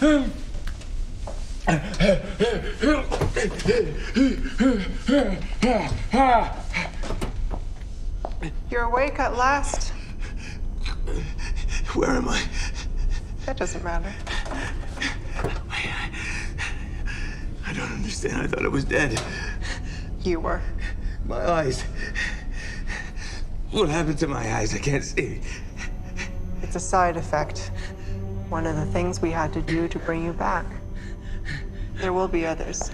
Hey! You're awake at last. Where am I? That doesn't matter. I don't understand. I thought I was dead. You were. My eyes. What happened to my eyes? I can't see. It's a side effect. One of the things we had to do to bring you back. There will be others.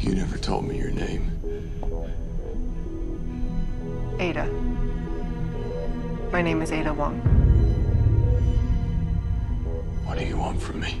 You never told me your name. Ada. My name is Ada Wong. What do you want from me?